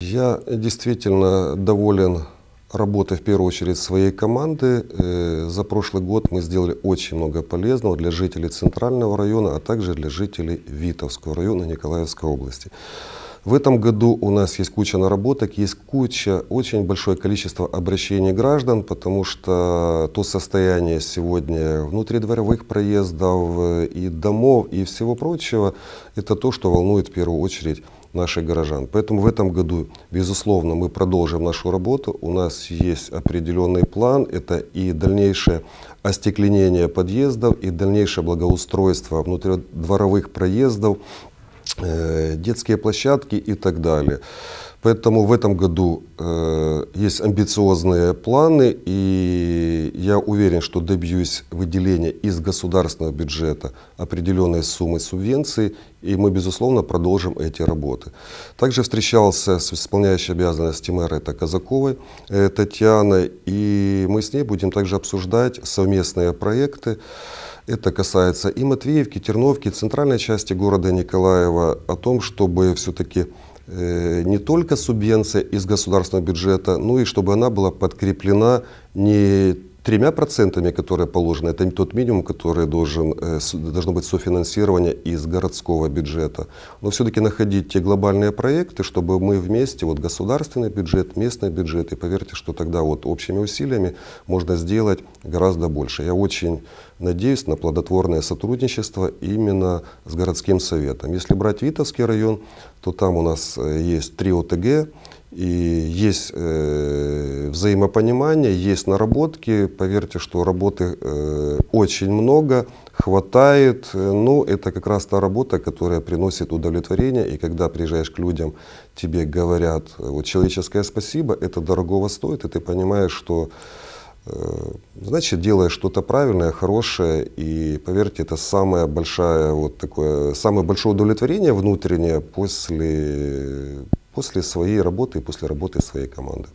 Я действительно доволен работой в первую очередь своей команды. Э, за прошлый год мы сделали очень много полезного для жителей Центрального района, а также для жителей Витовского района Николаевской области. В этом году у нас есть куча наработок, есть куча, очень большое количество обращений граждан, потому что то состояние сегодня внутридворовых проездов э, и домов и всего прочего, это то, что волнует в первую очередь наших горожан. Поэтому в этом году, безусловно, мы продолжим нашу работу. У нас есть определенный план. Это и дальнейшее остекленение подъездов, и дальнейшее благоустройство внутридворовых проездов, детские площадки и так далее. Поэтому в этом году э, есть амбициозные планы, и я уверен, что добьюсь выделения из государственного бюджета определенной суммы субвенций, и мы, безусловно, продолжим эти работы. Также встречался с исполняющей обязанности мэра это Казаковой э, Татьяной, и мы с ней будем также обсуждать совместные проекты. Это касается и Матвеевки, Терновки, центральной части города Николаева, о том, чтобы все-таки э, не только субвенция из государственного бюджета, но и чтобы она была подкреплена не тремя процентами, которые положены, это тот минимум, который должен, э, должно быть софинансирование из городского бюджета, но все-таки находить те глобальные проекты, чтобы мы вместе, вот государственный бюджет, местный бюджет, и поверьте, что тогда вот общими усилиями можно сделать гораздо больше. Я очень надеюсь на плодотворное сотрудничество именно с городским советом. Если брать Витовский район, то там у нас э, есть три ОТГ, и есть э, взаимопонимание, есть наработки. Поверьте, что работы э, очень много, хватает. Ну, это как раз та работа, которая приносит удовлетворение. И когда приезжаешь к людям, тебе говорят вот человеческое спасибо, это дорогого стоит, и ты понимаешь, что э, значит делаешь что-то правильное, хорошее. И поверьте, это самое большое, вот такое, самое большое удовлетворение внутреннее после после своей работы и после работы своей команды.